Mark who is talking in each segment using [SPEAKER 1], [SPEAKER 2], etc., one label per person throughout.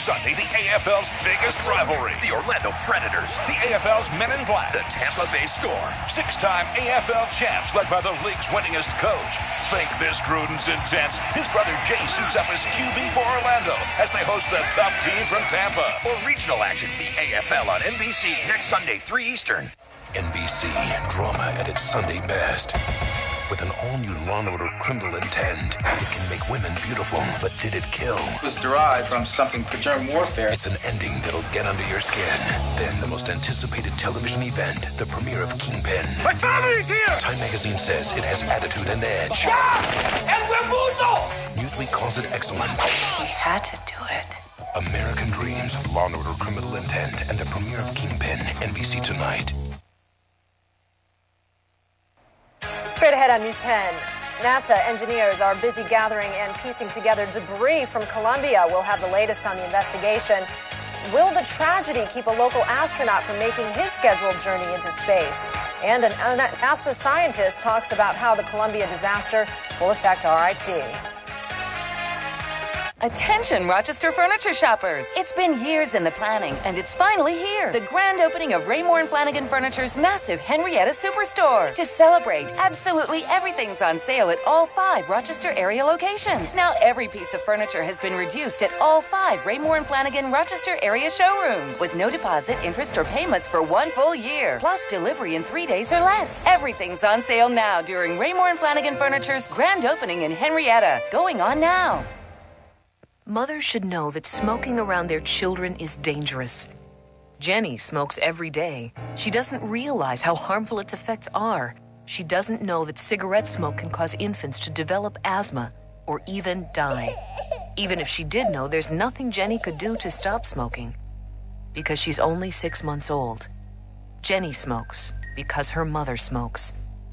[SPEAKER 1] Sunday, the AFL's biggest rivalry.
[SPEAKER 2] The Orlando Predators.
[SPEAKER 1] The AFL's Men in Black.
[SPEAKER 2] The Tampa Bay Storm.
[SPEAKER 1] Six-time AFL champs led by the league's winningest coach. Think this Gruden's intense. His brother Jay suits up as QB for Orlando as they host the top team from Tampa.
[SPEAKER 2] Or regional action, the AFL on NBC next Sunday, 3 Eastern.
[SPEAKER 3] NBC, drama at its Sunday best. With an all-new Law and Order criminal intent, it can make women beautiful, but did it kill?
[SPEAKER 4] It was derived from something for germ warfare.
[SPEAKER 3] It's an ending that'll get under your skin. Then the most anticipated television event, the premiere of Kingpin.
[SPEAKER 1] My family's here!
[SPEAKER 3] Time magazine says it has attitude and edge.
[SPEAKER 1] Yeah! El
[SPEAKER 3] Newsweek calls it excellent.
[SPEAKER 5] We had to do it.
[SPEAKER 3] American Dreams, Law and Order Criminal Intent, and the premiere of Kingpin, NBC tonight.
[SPEAKER 6] Straight ahead on News 10. NASA engineers are busy gathering and piecing together debris from Columbia. We'll have the latest on the investigation. Will the tragedy keep a local astronaut from making his scheduled journey into space? And an NASA scientist talks about how the Columbia disaster will affect RIT.
[SPEAKER 7] Attention, Rochester furniture shoppers! It's been years in the planning, and it's finally here. The grand opening of Raymour and Flanigan Furniture's massive Henrietta Superstore. To celebrate, absolutely everything's on sale at all five Rochester area locations. Now every piece of furniture has been reduced at all five Raymour and Flanigan Rochester area showrooms, with no deposit, interest, or payments for one full year, plus delivery in three days or less. Everything's on sale now during Raymour and Flanigan Furniture's grand opening in Henrietta. Going on now.
[SPEAKER 8] Mothers should know that smoking around their children is dangerous. Jenny smokes every day. She doesn't realize how harmful its effects are. She doesn't know that cigarette smoke can cause infants to develop asthma or even die. Even if she did know, there's nothing Jenny could do to stop smoking because she's only six months old. Jenny smokes because her mother smokes.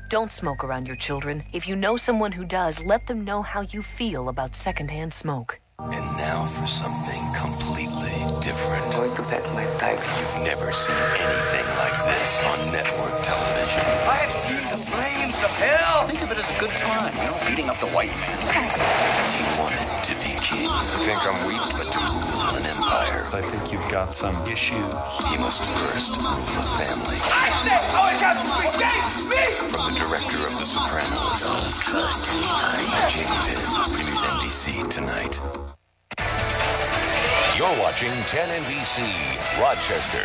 [SPEAKER 8] Don't smoke around your children. If you know someone who does, let them know how you feel about secondhand smoke.
[SPEAKER 3] And now for something completely different.
[SPEAKER 5] Going to bed my tiger.
[SPEAKER 3] You've never seen anything like this on network television.
[SPEAKER 2] I've seen the flames of hell. Think of it as a good time, you know, beating up the white man.
[SPEAKER 3] He wanted to be king.
[SPEAKER 9] I think I'm weak.
[SPEAKER 3] But to rule an empire,
[SPEAKER 9] I think you've got some issues.
[SPEAKER 3] he must first rule a family.
[SPEAKER 1] I say, oh, it got me!
[SPEAKER 3] From the director of The Sopranos,
[SPEAKER 5] Don't trust anybody.
[SPEAKER 3] Kingpin, premieres NBC tonight.
[SPEAKER 10] You're watching 10 NBC Rochester.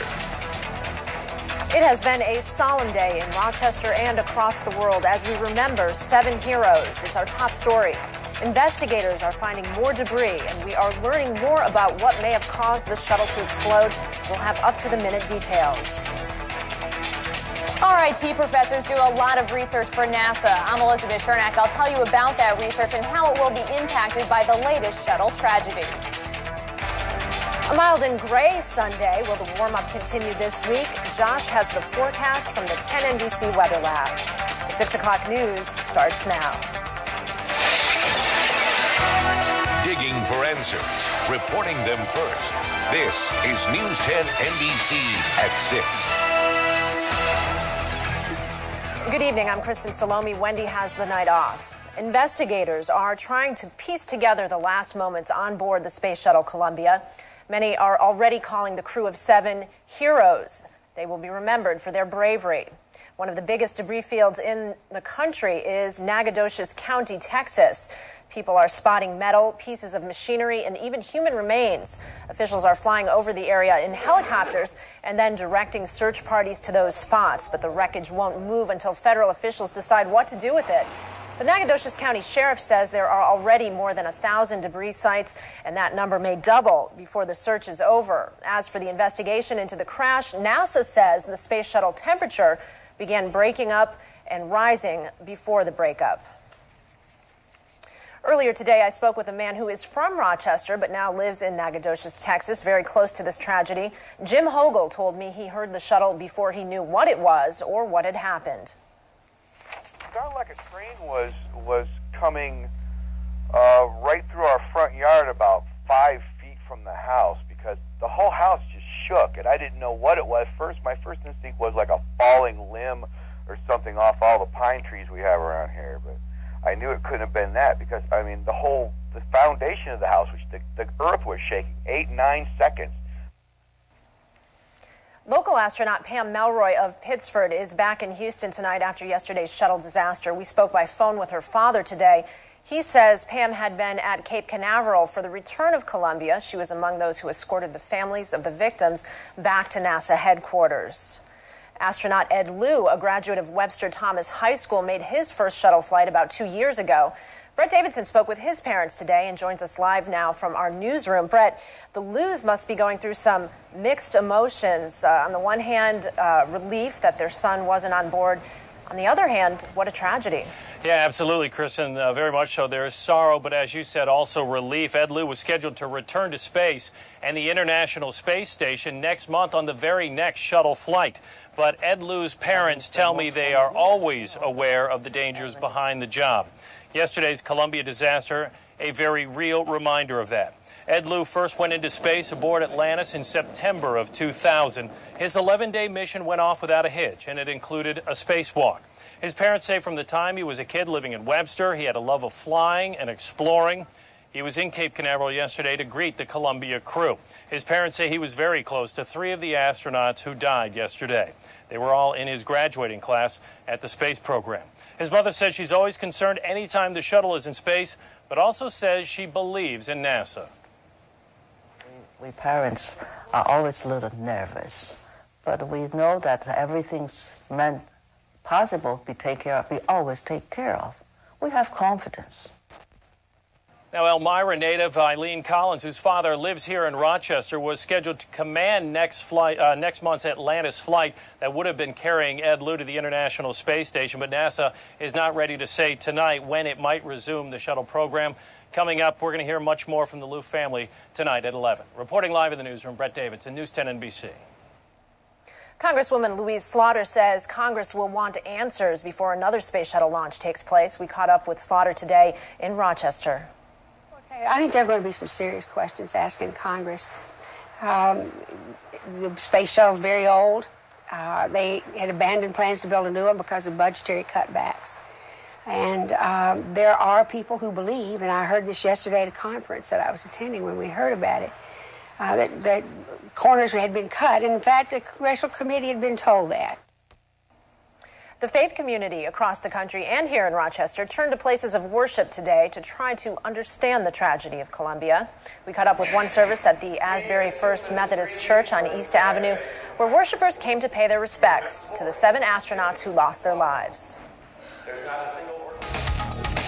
[SPEAKER 6] It has been a solemn day in Rochester and across the world as we remember seven heroes. It's our top story. Investigators are finding more debris, and we are learning more about what may have caused the shuttle to explode. We'll have up to the minute details.
[SPEAKER 11] RIT professors do a lot of research for NASA. I'm Elizabeth Shernack. I'll tell you about that research and how it will be impacted by the latest shuttle tragedy.
[SPEAKER 6] A mild and gray Sunday. Will the warm up continue this week? Josh has the forecast from the 10 NBC Weather Lab. The 6 o'clock news starts now.
[SPEAKER 10] Digging for answers, reporting them first. This is News 10 NBC at 6.
[SPEAKER 6] Good evening. I'm Kristen Salome. Wendy has the night off. Investigators are trying to piece together the last moments on board the Space Shuttle Columbia. Many are already calling the crew of seven heroes. They will be remembered for their bravery. One of the biggest debris fields in the country is Nacogdoches County, Texas. People are spotting metal, pieces of machinery, and even human remains. Officials are flying over the area in helicopters and then directing search parties to those spots. But the wreckage won't move until federal officials decide what to do with it. The Nacogdoches County Sheriff says there are already more than a thousand debris sites, and that number may double before the search is over. As for the investigation into the crash, NASA says the space shuttle temperature began breaking up and rising before the breakup. Earlier today, I spoke with a man who is from Rochester but now lives in Nacogdoches, Texas, very close to this tragedy. Jim Hogle told me he heard the shuttle before he knew what it was or what had happened.
[SPEAKER 12] Sounded like a train was was coming uh, right through our front yard, about five feet from the house, because the whole house just shook, and I didn't know what it was. First, my first instinct was like a falling limb or something off all the pine trees we have around here, but I knew it couldn't have been that because I mean the whole the foundation of the house, which the, the earth was shaking, eight, nine seconds.
[SPEAKER 6] Local astronaut Pam Melroy of Pittsford is back in Houston tonight after yesterday's shuttle disaster. We spoke by phone with her father today. He says Pam had been at Cape Canaveral for the return of Columbia. She was among those who escorted the families of the victims back to NASA headquarters. Astronaut Ed Lu, a graduate of Webster Thomas High School, made his first shuttle flight about two years ago. Brett Davidson spoke with his parents today and joins us live now from our newsroom. Brett, the Lus must be going through some mixed emotions. Uh, on the one hand, uh, relief that their son wasn't on board. On the other hand, what a tragedy.
[SPEAKER 13] Yeah, absolutely, Kristen. Uh, very much so. There is sorrow, but as you said, also relief. Ed Lu was scheduled to return to space and the International Space Station next month on the very next shuttle flight. But Ed Lu's parents tell me they are always aware of the dangers behind the job. Yesterday's Columbia disaster, a very real reminder of that. Ed Lu first went into space aboard Atlantis in September of 2000. His 11 day mission went off without a hitch, and it included a spacewalk. His parents say from the time he was a kid living in Webster, he had a love of flying and exploring. He was in Cape Canaveral yesterday to greet the Columbia crew. His parents say he was very close to three of the astronauts who died yesterday. They were all in his graduating class at the space program. His mother says she's always concerned anytime the shuttle is in space, but also says she believes in NASA.
[SPEAKER 5] We, we parents are always a little nervous, but we know that everything's meant possible to be taken care of. We always take care of. We have confidence.
[SPEAKER 13] Now, Elmira native Eileen Collins, whose father lives here in Rochester, was scheduled to command next flight, uh, next month's Atlantis flight that would have been carrying Ed Lu to the International Space Station. But NASA is not ready to say tonight when it might resume the shuttle program. Coming up, we're going to hear much more from the Lu family tonight at 11. Reporting live in the newsroom, Brett Davidson, News 10 NBC.
[SPEAKER 6] Congresswoman Louise Slaughter says Congress will want answers before another space shuttle launch takes place. We caught up with Slaughter today in Rochester.
[SPEAKER 14] I think there are going to be some serious questions asked in Congress. Um, the space shuttle is very old. Uh, they had abandoned plans to build a new one because of budgetary cutbacks. And um, there are people who believe, and I heard this yesterday at a conference that I was attending when we heard about it, uh, that, that corners had been cut. And in fact, the congressional committee had been told that.
[SPEAKER 6] The faith community across the country and here in Rochester turned to places of worship today to try to understand the tragedy of Columbia. We caught up with one service at the Asbury First Methodist Church on East Avenue, where worshipers came to pay their respects to the seven astronauts who lost their lives.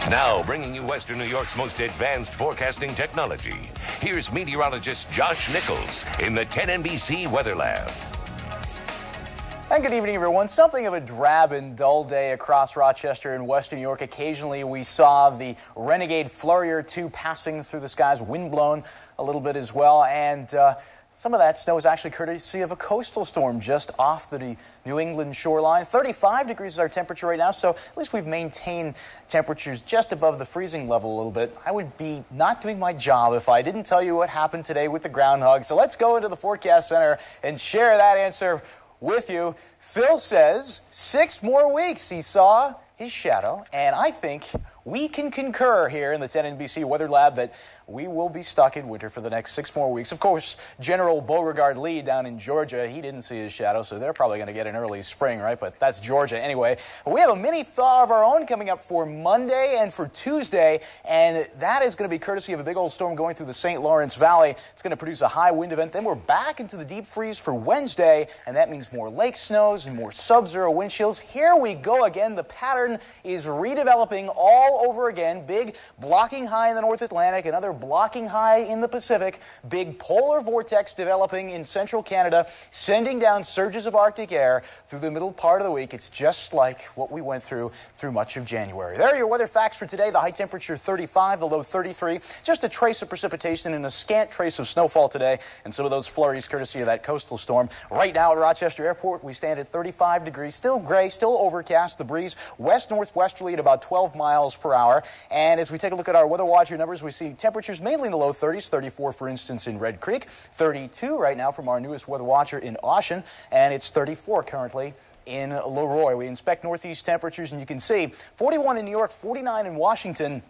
[SPEAKER 3] Now, bringing you Western New York's most advanced forecasting technology, here's meteorologist Josh Nichols in the 10 NBC Weather Lab.
[SPEAKER 15] And good evening, everyone. Something of a drab and dull day across Rochester and Western New York. Occasionally, we saw the Renegade flurry or two passing through the skies, windblown a little bit as well. And uh, some of that snow is actually courtesy of a coastal storm just off the New England shoreline. 35 degrees is our temperature right now, so at least we've maintained temperatures just above the freezing level a little bit. I would be not doing my job if I didn't tell you what happened today with the groundhog. So let's go into the forecast center and share that answer with you. Phil says six more weeks he saw his shadow, and I think we can concur here in the 10 NBC Weather Lab that we will be stuck in winter for the next six more weeks. Of course, General Beauregard Lee down in Georgia, he didn't see his shadow, so they're probably going to get an early spring, right? But that's Georgia anyway. We have a mini thaw of our own coming up for Monday and for Tuesday, and that is going to be courtesy of a big old storm going through the St. Lawrence Valley. It's going to produce a high wind event. Then we're back into the deep freeze for Wednesday, and that means more lake snows and more sub zero wind chills. Here we go again. The pattern is redeveloping all over again. Big blocking high in the North Atlantic, another blocking high in the Pacific, big polar vortex developing in central Canada, sending down surges of Arctic air through the middle part of the week. It's just like what we went through through much of January. There are your weather facts for today. The high temperature 35, the low 33. Just a trace of precipitation and a scant trace of snowfall today, and some of those flurries courtesy of that coastal storm. Right now at Rochester Airport, we stand at 35 degrees, still gray, still overcast. The breeze west northwesterly at about 12 miles per hour. And as we take a look at our weather watcher numbers, we see temperatures temperatures mainly in the low 30s, 34 for instance in Red Creek, 32 right now from our newest weather watcher in Ossian, and it's 34 currently in Le Roy. We inspect northeast temperatures and you can see 41 in New York, 49 in Washington.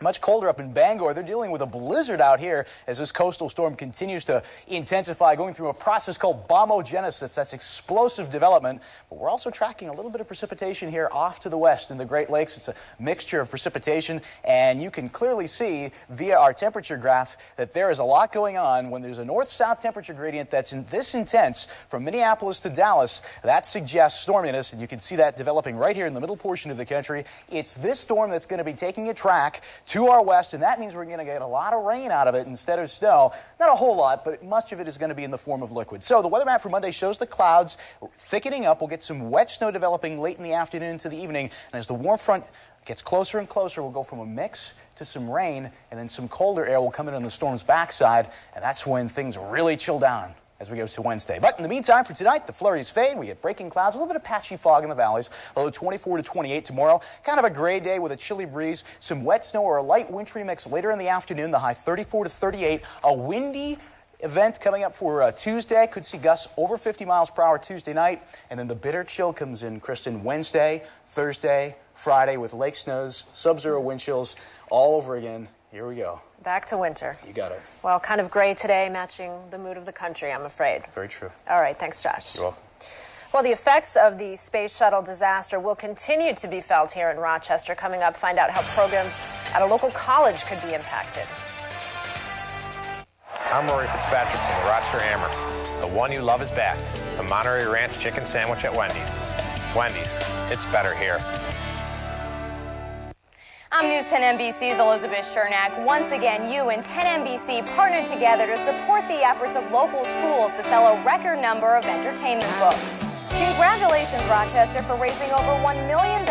[SPEAKER 15] Much colder up in Bangor. They're dealing with a blizzard out here as this coastal storm continues to intensify, going through a process called bombogenesis. That's explosive development. But we're also tracking a little bit of precipitation here off to the west in the Great Lakes. It's a mixture of precipitation, and you can clearly see via our temperature graph that there is a lot going on when there's a north-south temperature gradient that's in this intense from Minneapolis to Dallas. That suggests storminess, and you can see that developing right here in the middle portion of the country. It's this storm that's going to be taking a track to our west, and that means we're going to get a lot of rain out of it instead of snow. Not a whole lot, but much of it is going to be in the form of liquid. So the weather map for Monday shows the clouds thickening up. We'll get some wet snow developing late in the afternoon into the evening, and as the warm front gets closer and closer, we'll go from a mix to some rain, and then some colder air will come in on the storm's backside, and that's when things really chill down as we go to Wednesday. But in the meantime, for tonight, the flurries fade. We get breaking clouds, a little bit of patchy fog in the valleys, low 24 to 28 tomorrow. Kind of a gray day with a chilly breeze, some wet snow or a light wintry mix later in the afternoon, the high 34 to 38. A windy event coming up for uh, Tuesday. Could see gusts over 50 miles per hour Tuesday night. And then the bitter chill comes in, Kristen, Wednesday, Thursday, Friday with lake snows, sub-zero wind chills all over again. Here we go.
[SPEAKER 6] Back to winter.
[SPEAKER 15] You got it.
[SPEAKER 6] Well, kind of gray today, matching the mood of the country, I'm afraid.
[SPEAKER 15] Very true.
[SPEAKER 6] All right, thanks, Josh.
[SPEAKER 15] You're welcome.
[SPEAKER 6] Well, the effects of the space shuttle disaster will continue to be felt here in Rochester. Coming up, find out how programs at a local college could be impacted.
[SPEAKER 16] I'm Rory Fitzpatrick from the Rochester Amerks. The one you love is back. The Monterey Ranch Chicken Sandwich at Wendy's. Wendy's, it's better here.
[SPEAKER 17] I'm News 10 NBC's Elizabeth Shernack. Once again, you and 10 NBC partnered together to support the efforts of local schools to sell a record number of entertainment books. Congratulations, Rochester, for raising over $1 million.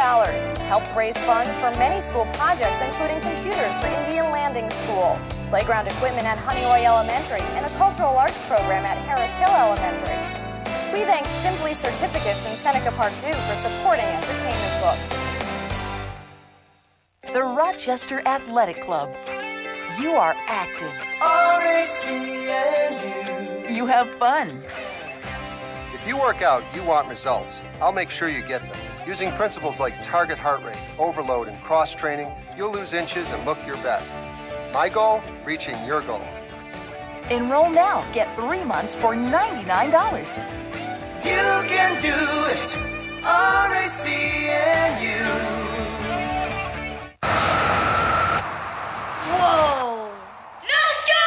[SPEAKER 17] Helped raise funds for many school projects, including computers for Indian Landing School, playground equipment at Honeoye Elementary, and a cultural arts program at Harris Hill Elementary. We thank Simply Certificates in Seneca Park Zoo for supporting entertainment books.
[SPEAKER 18] The Rochester Athletic Club. You are active.
[SPEAKER 19] R-A-C-N-U.
[SPEAKER 18] You have fun.
[SPEAKER 12] If you work out, you want results. I'll make sure you get them. Using principles like target heart rate, overload, and cross training, you'll lose inches and look your best. My goal? Reaching your goal.
[SPEAKER 18] Enroll now. Get three months for $99.
[SPEAKER 19] You can do it. R-A-C-N-U.
[SPEAKER 9] Whoa! Let's go!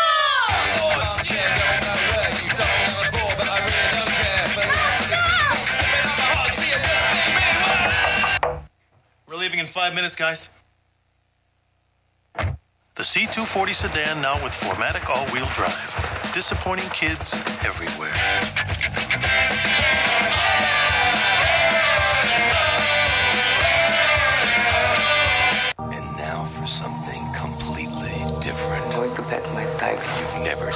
[SPEAKER 5] We're leaving in five minutes, guys. The C240 sedan now with 4MATIC all-wheel drive. Disappointing kids everywhere.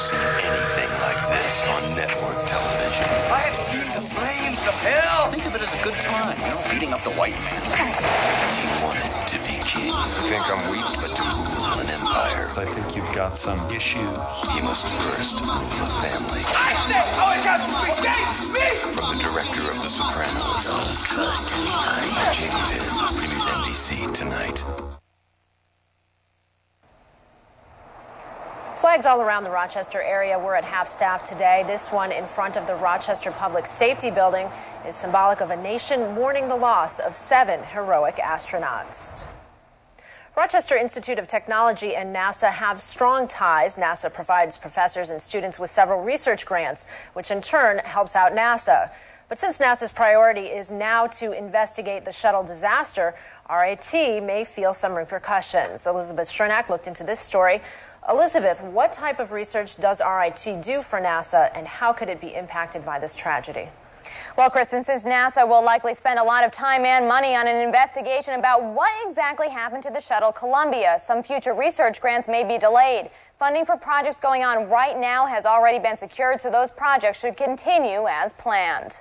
[SPEAKER 3] Seen anything like this on network television.
[SPEAKER 2] I have seen the flames of hell. Think of it as a good time, you know, beating up the white man.
[SPEAKER 3] He wanted to be king.
[SPEAKER 20] Think I'm weak?
[SPEAKER 3] But to rule an empire,
[SPEAKER 20] I think you've got some issues.
[SPEAKER 3] he must first rule a family.
[SPEAKER 19] I said all oh, it got to be me!
[SPEAKER 3] From the director of The Sopranos,
[SPEAKER 21] Don't trust anybody.
[SPEAKER 3] Kingpin, premieres NBC tonight.
[SPEAKER 6] Flags all around the Rochester area were at half staff today. This one in front of the Rochester Public Safety Building is symbolic of a nation mourning the loss of seven heroic astronauts. Rochester Institute of Technology and NASA have strong ties. NASA provides professors and students with several research grants, which in turn helps out NASA. But since NASA's priority is now to investigate the shuttle disaster, RIT may feel some repercussions. Elizabeth Shernack looked into this story. Elizabeth, what type of research does RIT do for NASA, and how could it be impacted by this tragedy?
[SPEAKER 17] Well, Kristen, since NASA will likely spend a lot of time and money on an investigation about what exactly happened to the shuttle Columbia, some future research grants may be delayed. Funding for projects going on right now has already been secured, so those projects should continue as planned.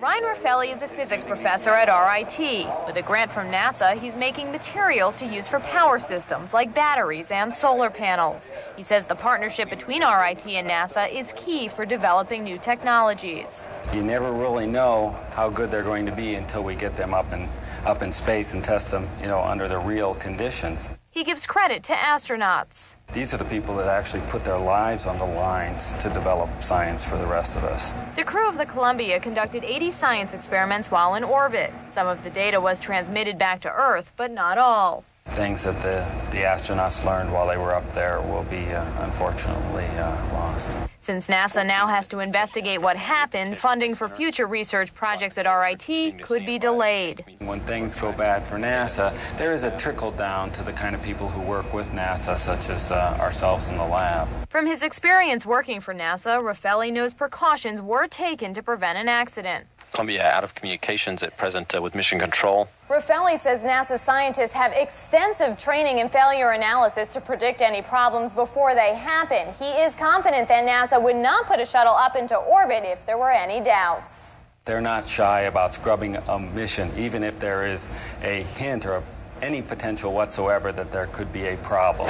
[SPEAKER 17] Ryan Raffaelle is a physics professor at RIT. With a grant from NASA, he's making materials to use for power systems like batteries and solar panels. He says the partnership between RIT and NASA is key for developing new technologies.
[SPEAKER 22] You never really know how good they're going to be until we get them up and up in space and test them, you know, under the real conditions.
[SPEAKER 17] He gives credit to astronauts.
[SPEAKER 22] These are the people that actually put their lives on the lines to develop science for the rest of us.
[SPEAKER 17] The crew of the Columbia conducted 80 science experiments while in orbit. Some of the data was transmitted back to Earth, but not all.
[SPEAKER 22] Things that the, the astronauts learned while they were up there will be uh, unfortunately uh, lost.
[SPEAKER 17] Since NASA now has to investigate what happened, funding for future research projects at RIT could be delayed.
[SPEAKER 22] When things go bad for NASA, there is a trickle down to the kind of people who work with NASA, such as uh, ourselves in the lab.
[SPEAKER 17] From his experience working for NASA, Raffaelle knows precautions were taken to prevent an accident.
[SPEAKER 23] Columbia out of communications at present uh, with Mission Control.
[SPEAKER 17] Raffaelle says NASA scientists have extensive training in failure analysis to predict any problems before they happen. He is confident that NASA would not put a shuttle up into orbit if there were any doubts.
[SPEAKER 22] They're not shy about scrubbing a mission, even if there is a hint or any potential whatsoever that there could be a problem.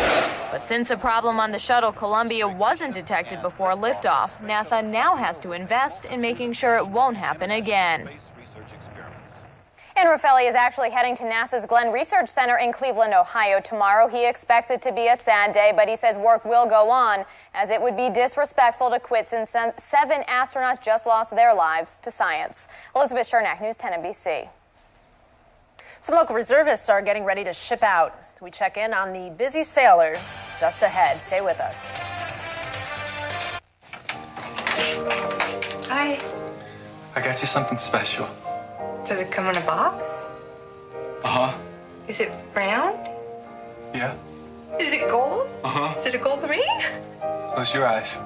[SPEAKER 17] But since a problem on the shuttle Columbia wasn't detected before liftoff, NASA now has to invest in making sure it won't happen again. And Raffaelle is actually heading to NASA's Glenn Research Center in Cleveland, Ohio tomorrow. He expects it to be a sad day, but he says work will go on, as it would be disrespectful to quit since seven astronauts just lost their lives to science. Elizabeth Chernak, News 10 NBC.
[SPEAKER 6] Some local reservists are getting ready to ship out. We check in on the busy sailors just ahead. Stay with us.
[SPEAKER 24] Hi.
[SPEAKER 25] I got you something special.
[SPEAKER 24] Does it come in a box?
[SPEAKER 25] Uh huh.
[SPEAKER 24] Is it round?
[SPEAKER 25] Yeah.
[SPEAKER 24] Is it gold?
[SPEAKER 25] Uh huh.
[SPEAKER 24] Is it a gold ring?
[SPEAKER 25] Close your eyes.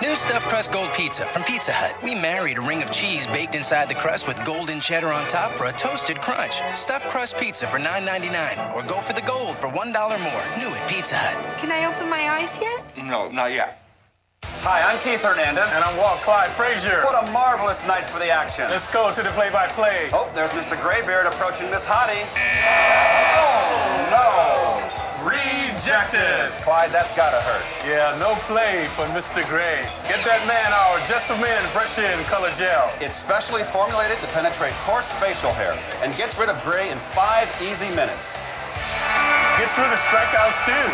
[SPEAKER 26] New stuffed crust gold pizza from Pizza Hut. We married a ring of cheese baked inside the crust with golden cheddar on top for a toasted crunch. Stuffed crust pizza for $9.99 or go for the gold for $1 more. New at Pizza Hut.
[SPEAKER 24] Can I open my eyes yet?
[SPEAKER 25] No, not yet.
[SPEAKER 27] Hi, I'm Keith Hernandez.
[SPEAKER 28] And I'm Walt Clyde Frazier.
[SPEAKER 27] What a marvelous night for the action.
[SPEAKER 28] Let's go to the play-by-play.
[SPEAKER 27] Oh, there's Mr. Graybeard approaching Miss Hottie. Oh, no.
[SPEAKER 28] Rejected.
[SPEAKER 27] Clyde, that's gotta hurt.
[SPEAKER 28] Yeah, no play for Mr. Gray. Get that man our Just for Men Brush In Color Gel.
[SPEAKER 27] It's specially formulated to penetrate coarse facial hair and gets rid of gray in five easy minutes.
[SPEAKER 28] Gets rid of strikeouts too.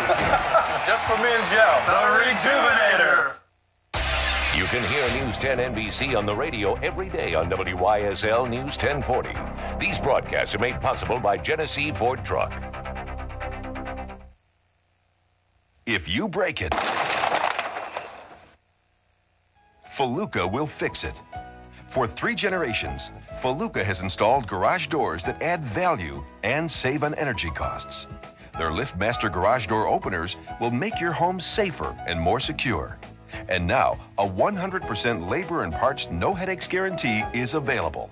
[SPEAKER 28] Just for Men Gel. The Rejuvenator.
[SPEAKER 3] You can hear News 10 NBC on the radio every day on WYSL News 1040. These broadcasts are made possible by Genesee Ford Truck.
[SPEAKER 29] If you break it, Faluca will fix it. For three generations, Faluca has installed garage doors that add value and save on energy costs. Their LiftMaster garage door openers will make your home safer and more secure. And now, a 100% labor and parts no headaches guarantee is available.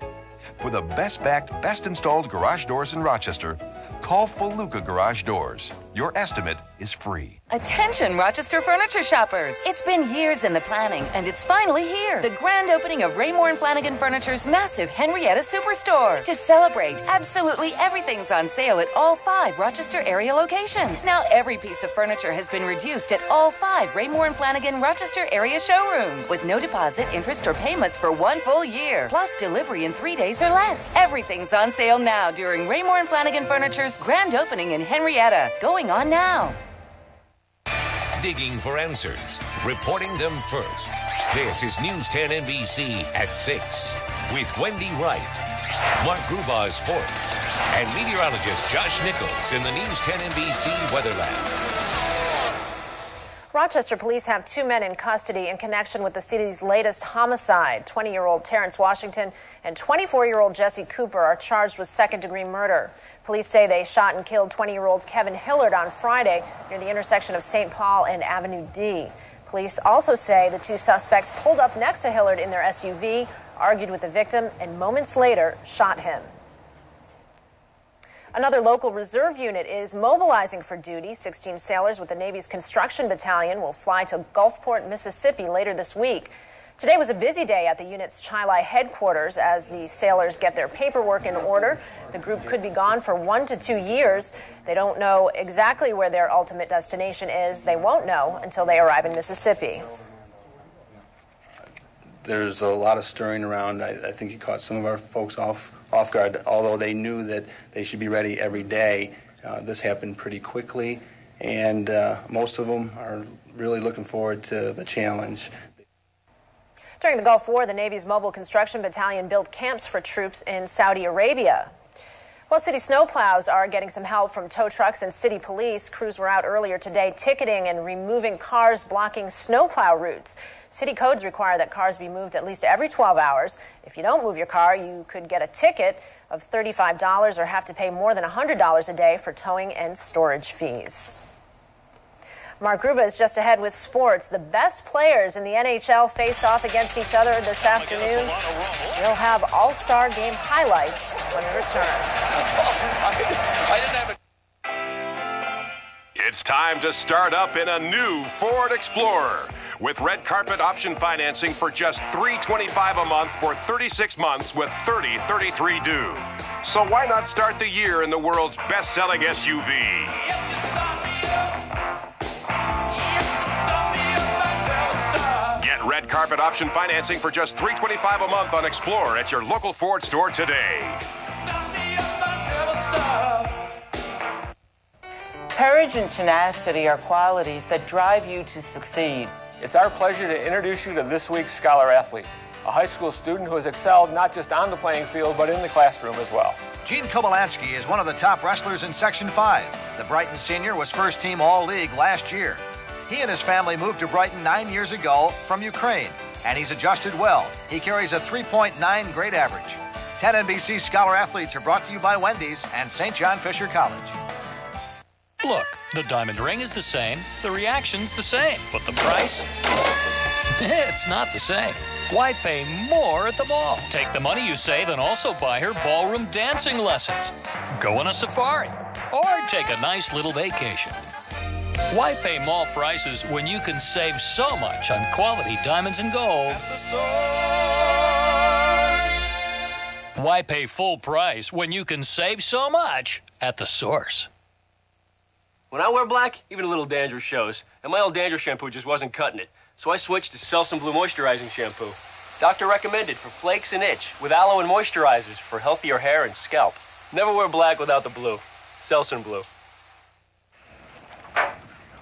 [SPEAKER 29] For the best backed, best installed garage doors in Rochester, call Faluca Garage Doors. Your estimate is free.
[SPEAKER 7] Attention, Rochester furniture shoppers! It's been years in the planning, and it's finally here. The grand opening of Raymour and Flanigan Furniture's massive Henrietta Superstore. To celebrate, absolutely everything's on sale at all five Rochester area locations. Now every piece of furniture has been reduced at all five Raymour and Flanigan Rochester area showrooms, with no deposit, interest, or payments for one full year, plus delivery in three days or less. Everything's on sale now during Raymour and Flanigan Furniture's grand opening in Henrietta. Going on now.
[SPEAKER 3] Digging for answers, reporting them first. This is News 10 NBC at 6 with Wendy Wright, Mark Grubauer Sports, and meteorologist Josh Nichols in the News 10 NBC Weather Lab.
[SPEAKER 6] Rochester police have two men in custody in connection with the city's latest homicide. 20 year old Terrence Washington and 24 year old Jesse Cooper are charged with second degree murder. Police say they shot and killed 20 year old Kevin Hillard on Friday near the intersection of St. Paul and Avenue D. Police also say the two suspects pulled up next to Hillard in their SUV, argued with the victim, and moments later shot him. Another local reserve unit is mobilizing for duty. 16 sailors with the Navy's construction battalion will fly to Gulfport, Mississippi later this week. Today was a busy day at the unit's Chili headquarters as the sailors get their paperwork in order. The group could be gone for one to two years. They don't know exactly where their ultimate destination is. They won't know until they arrive in Mississippi.
[SPEAKER 28] there's a lot of stirring around. I, I think he caught some of our folks off off guard, although they knew that they should be ready every day. Uh, this happened pretty quickly, and uh, most of them are really looking forward to the challenge.
[SPEAKER 6] During the Gulf War, the Navy's Mobile Construction Battalion built camps for troops in Saudi Arabia. Well, city snowplows are getting some help from tow trucks and city police. Crews were out earlier today ticketing and removing cars blocking snowplow routes. City codes require that cars be moved at least every 12 hours. If you don't move your car, you could get a ticket of $35 or have to pay more than $100 a day for towing and storage fees. Mark Gruba is just ahead with sports. The best players in the NHL faced off against each other this afternoon. We'll have All Star game highlights when we return.
[SPEAKER 29] It's time to start up in a new Ford Explorer with red carpet option financing for just 325 a month for 36 months with 30 33 due. So why not start the year in the world's best-selling SUV? Carpet option financing for just 325 a month on Explorer at your local Ford store today.
[SPEAKER 30] Courage and tenacity are qualities that drive you to succeed.
[SPEAKER 31] It's our pleasure to introduce you to this week's Scholar Athlete, a high school student who has excelled not just on the playing field, but in the classroom as well.
[SPEAKER 2] Gene Kobolansky is one of the top wrestlers in Section 5. The Brighton senior was first team All League last year. He and his family moved to Brighton nine years ago from Ukraine, and he's adjusted well. He carries a 3.9 grade average. 10 NBC Scholar Athletes are brought to you by Wendy's and St. John Fisher College.
[SPEAKER 32] Look, the diamond ring is the same, the reaction's the same, but the price? it's not the same. Why pay more at the mall? Take the money you save and also buy her ballroom dancing lessons. Go on a safari or take a nice little vacation. Why pay mall prices when you can save so much on quality diamonds and gold? Why pay full price when you can save so much at the source?
[SPEAKER 33] When I wear black, even a little dandruff shows, and my old dandruff shampoo just wasn't cutting it. So I switched to Selsun Blue Moisturizing Shampoo. Doctor recommended for flakes and itch, with aloe and moisturizers for healthier hair and scalp. Never wear black without the blue. Selsun Blue.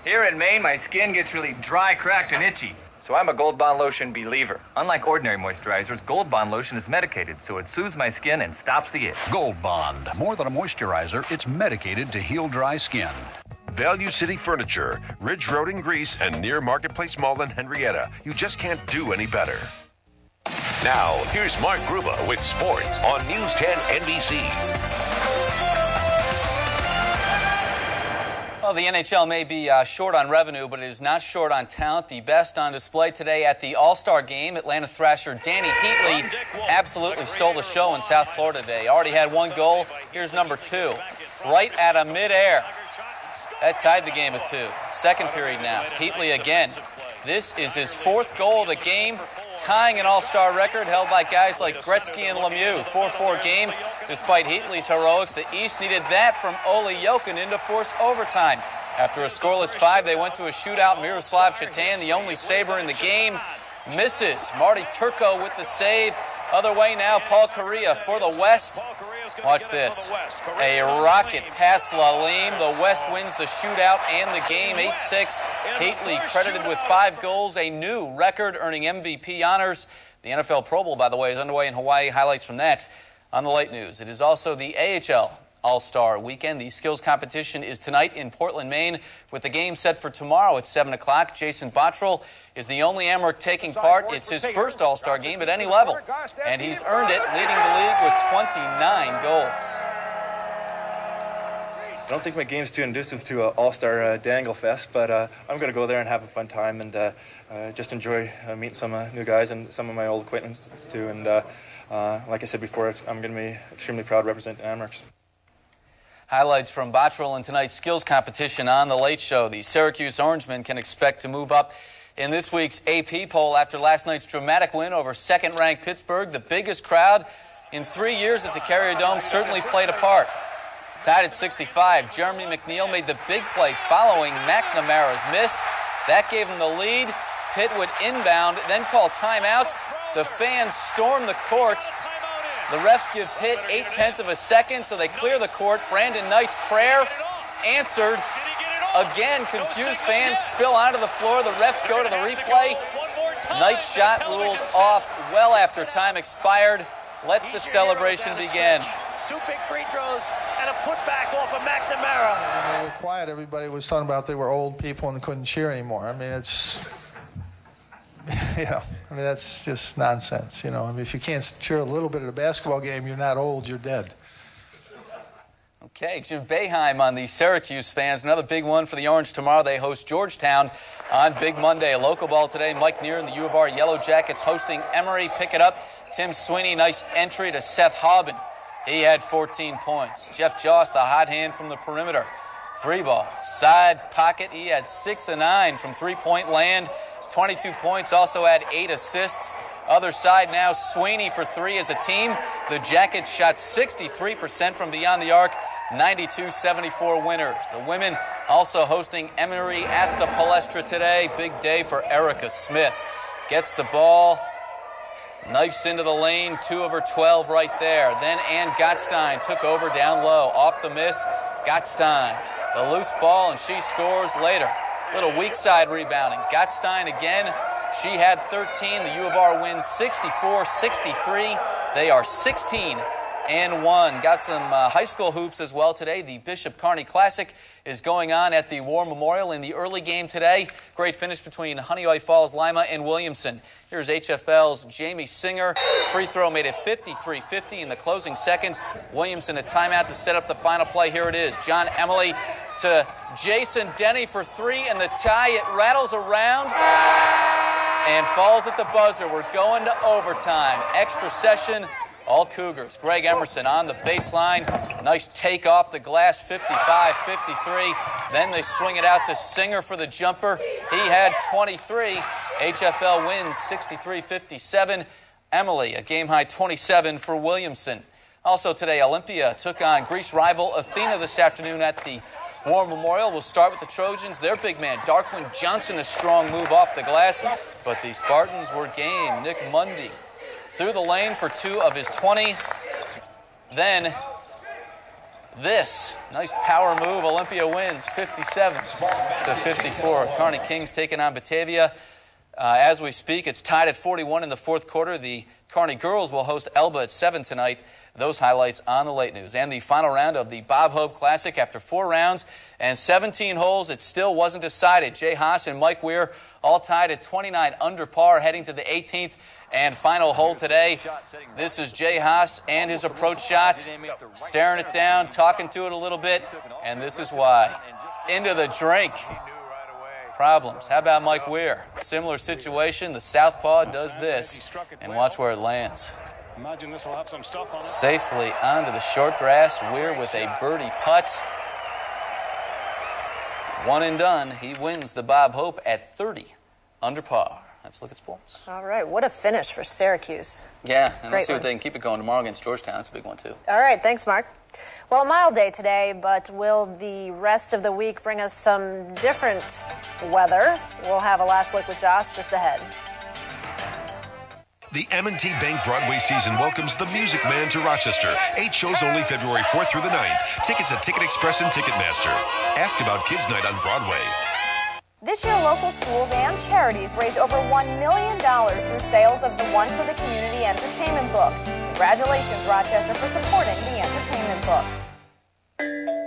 [SPEAKER 34] Here in Maine, my skin gets really dry, cracked, and itchy. So I'm a Gold Bond Lotion believer. Unlike ordinary moisturizers, Gold Bond Lotion is medicated, so it soothes my skin and stops the itch.
[SPEAKER 35] Gold Bond. More than a moisturizer, it's medicated to heal dry skin.
[SPEAKER 29] Value City Furniture, Ridge Road in Greece, and near Marketplace Mall in Henrietta. You just can't do any better.
[SPEAKER 3] Now, here's Mark Gruba with sports on News 10 NBC.
[SPEAKER 36] Well, the NHL may be uh, short on revenue, but it is not short on talent. The best on display today at the All Star game. Atlanta Thrasher Dany Heatley absolutely stole the show in South Florida today. Already had one goal. Here's number two. Right at a midair. That tied the game at two. Second period now. Heatley again. This is his fourth goal of the game, tying an all-star record held by guys like Gretzky and Lemieux. 4-4 game. Despite Heatley's heroics, the East needed that from Olli Jokinen to force overtime. After a scoreless five, they went to a shootout. Miroslav Satan, the only saber in the game, misses. Marty Turco with the save. Other way now, Paul Kariya for the West. Watch this. A rocket past Lalime. The West wins the shootout and the game 8 6. Heatley credited with five goals, a new record, earning MVP honors. The NFL Pro Bowl, by the way, is underway in Hawaii. Highlights from that on the late news. It is also the AHL All Star weekend. The skills competition is tonight in Portland, Maine, with the game set for tomorrow at 7 o'clock. Jason Botterill is the only Amerks taking part. It's his first All Star game at any level, and he's earned it, leading the league with 29 goals.
[SPEAKER 37] I don't think my game's too inducive to an all-star uh, dangle fest, but uh, I'm going to go there and have a fun time and uh, uh, just enjoy uh, meeting some uh, new guys and some of my old acquaintances too. And uh, uh, like I said before, it's, I'm going to be extremely proud to represent Amerks.
[SPEAKER 36] Highlights from Botterill in tonight's skills competition on The Late Show. The Syracuse Orangemen can expect to move up in this week's AP poll after last night's dramatic win over second-ranked Pittsburgh. The biggest crowd in three years at the Carrier Dome certainly played a part. Tied at 65, Jeremy McNeil made the big play following McNamara's miss. That gave him the lead. Pitt would inbound, then call timeout. The fans storm the court. The refs give Pitt eight tenths of a second, so they clear the court. Brandon Knight's prayer answered. Again, confused fans spill onto the floor. The refs go to the replay. Knight's shot ruled off well after time expired. Let the celebration begin.
[SPEAKER 38] Two big free throws and a putback off of McNamara.
[SPEAKER 39] When they were quiet, everybody was talking about they were old people and couldn't cheer anymore. I mean, it's, you know, I mean, that's just nonsense. You know, I mean, if you can't cheer a little bit at a basketball game, you're not old, you're dead.
[SPEAKER 36] Okay, Jim Boeheim on the Syracuse fans. Another big one for the Orange tomorrow. They host Georgetown on Big Monday. A local ball today. Mike Neer and the U of R Yellow Jackets hosting Emory. Pick it up. Tim Sweeney, nice entry to Seth Hauben. He had 14 points. Jeff Joss, the hot hand from the perimeter. Three ball, side pocket. He had six and nine from three point land. 22 points, also had eight assists. Other side now, Sweeney for three as a team. The Jackets shot 63% from beyond the arc, 92 74 winners. The women also hosting Emory at the Palestra today. Big day for Erica Smith. Gets the ball, Knifes into the lane, two over 12 right there. Then Ann Gottstein took over down low. Off the miss, Gottstein. The loose ball, and she scores later. Little weak side rebounding. Gottstein again. She had 13. The U of R wins 64 63. They are 16 and one. Got some uh, high school hoops as well today. The Bishop Kearney Classic is going on at the War Memorial in the early game today. Great finish between Honeoye Falls, Lima, and Williamson. Here's HFL's Jamie Singer. Free throw made it 53 50 in the closing seconds. Williamson a timeout to set up the final play. Here it is. John Emily to Jason Denny for three, and the tie, it rattles around and falls at the buzzer. We're going to overtime. Extra session. All Cougars. Greg Emerson on the baseline. Nice take off the glass, 55 53. Then they swing it out to Singer for the jumper. He had 23. HFL wins 63 57. Emily, a game high 27 for Williamson. Also today, Olympia took on Greece rival Athena this afternoon at the War Memorial. We'll start with the Trojans. Their big man, Darkwin Johnson, a strong move off the glass. But the Spartans were game. Nick Mundy through the lane for two of his 20. Then this nice power move. Olympia wins 57 to 54. Kearney Kings taking on Batavia. Uh, as we speak, it's tied at 41 in the fourth quarter. The Kearney girls will host Elba at 7 tonight. Those highlights on the late news. And the final round of the Bob Hope Classic after four rounds and 17 holes, it still wasn't decided. Jay Haas and Mike Weir all tied at 29 under par heading to the 18th and final hole today. This is Jay Haas and his approach shot. Staring it down, talking to it a little bit, and this is why. Into the drink. Problems. How about Mike Weir? Similar situation. The Southpaw does this, and watch where it lands.
[SPEAKER 40] Imagine this will have some stuff on it.
[SPEAKER 36] Safely onto the short grass. Weir with a birdie putt. One and done. He wins the Bob Hope at 30 under par. Let's look at sports.
[SPEAKER 6] All right, what a finish for Syracuse.
[SPEAKER 36] Yeah, and
[SPEAKER 6] Great
[SPEAKER 36] let's see
[SPEAKER 6] one.
[SPEAKER 36] if they can keep it going tomorrow against Georgetown. That's a big one, too.
[SPEAKER 6] All right, thanks, Mark. Well, a mild day today, but will the rest of the week bring us some different weather? We'll have a last look with Josh just ahead.
[SPEAKER 29] The M&T Bank Broadway season welcomes The Music Man to Rochester. Eight shows only February 4th through the 9th. Tickets at Ticket Express and Ticketmaster. Ask about Kids Night on Broadway.
[SPEAKER 17] This year, local schools and charities raised over $1 million through sales of the One for the Community Entertainment Book. Congratulations, Rochester, for supporting the entertainment book.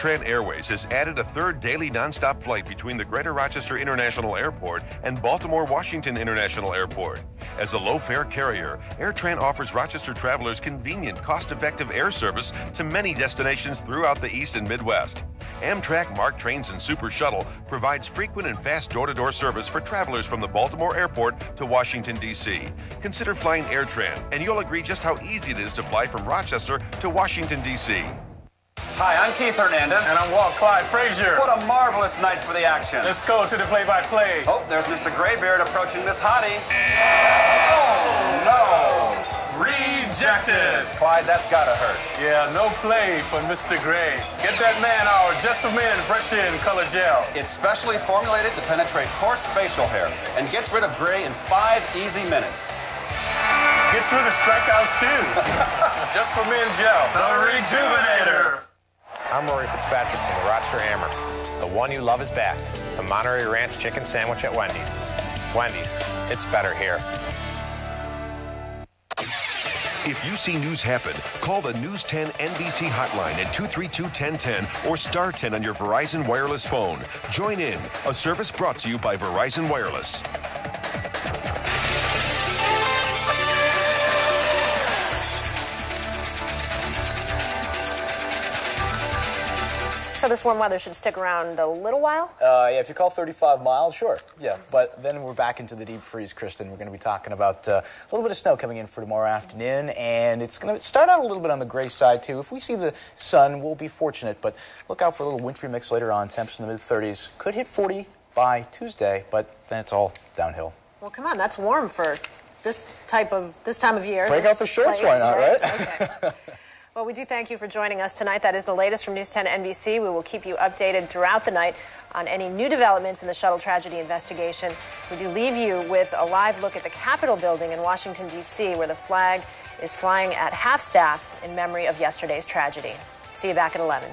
[SPEAKER 29] AirTran Airways has added a third daily nonstop flight between the Greater Rochester International Airport and Baltimore Washington International Airport. As a low fare carrier, AirTran offers Rochester travelers convenient, cost effective air service to many destinations throughout the East and Midwest. Amtrak, MARC Trains, and Super Shuttle provides frequent and fast door to door service for travelers from the Baltimore Airport to Washington, D.C. Consider flying AirTran, and you'll agree just how easy it is to fly from Rochester to Washington, D.C.
[SPEAKER 27] Hi, I'm Keith Hernandez.
[SPEAKER 41] And I'm Walt Clyde Frazier.
[SPEAKER 27] What a marvelous night for the action.
[SPEAKER 41] Let's go to the play-by-play.
[SPEAKER 27] Oh, there's Mr. Graybeard approaching Miss Hottie. Oh, no.
[SPEAKER 41] Rejected.
[SPEAKER 27] Clyde, that's gotta hurt.
[SPEAKER 41] Yeah, no play for Mr. Gray. Get that man our Just for Men Brush In Color Gel.
[SPEAKER 27] It's specially formulated to penetrate coarse facial hair and gets rid of gray in five easy minutes.
[SPEAKER 41] Gets rid of strikeouts too. Just for Men Gel. The Rejuvenator.
[SPEAKER 16] I'm Rory Fitzpatrick from the Rochester Hammers. The one you love is back. The Monterey Ranch Chicken Sandwich at Wendy's. Wendy's, it's better here.
[SPEAKER 29] If you see news happen, call the News 10 NBC hotline at 232 1010 or star 10 on your Verizon Wireless phone. Join in, a service brought to you by Verizon Wireless.
[SPEAKER 6] So this warm weather should stick around a little while?
[SPEAKER 15] Uh, yeah, if you call 35 miles, sure. Yeah, but then we're back into the deep freeze, Kristen. We're going to be talking about uh, a little bit of snow coming in for tomorrow afternoon, and it's going to start out a little bit on the gray side, too. If we see the sun, we'll be fortunate, but look out for a little wintry mix later on. Temps in the mid-30s. Could hit 40 by Tuesday, but then it's all downhill.
[SPEAKER 6] Well, come on, that's warm for this type of this time of year.
[SPEAKER 15] Break out the shorts,
[SPEAKER 6] place,
[SPEAKER 15] why not, right?
[SPEAKER 6] Okay. well, we do thank you for joining us tonight. That is the latest from News 10 NBC. We will keep you updated throughout the night on any new developments in the shuttle tragedy investigation. We do leave you with a live look at the Capitol building in Washington, D.C., where the flag is flying at half staff in memory of yesterday's tragedy. See you back at 11.